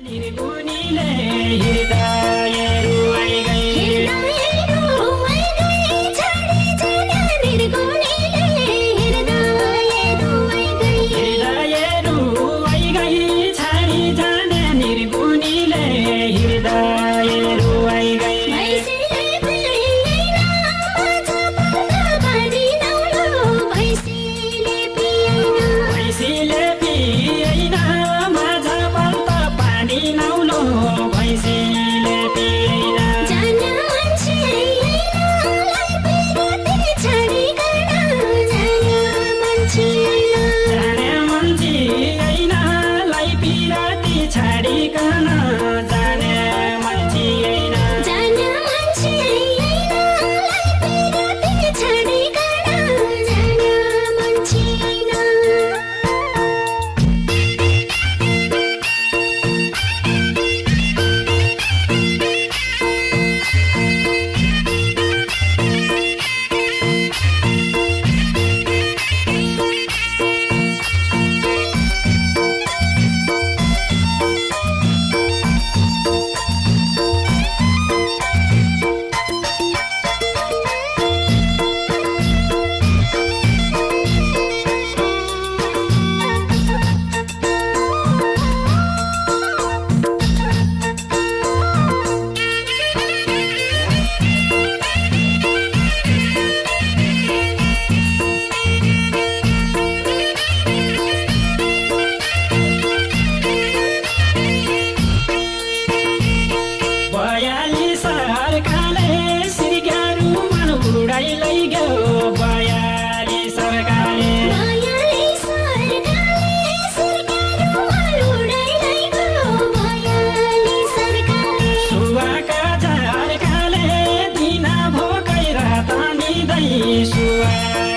لنبني لا يدعي छाडिकन 你是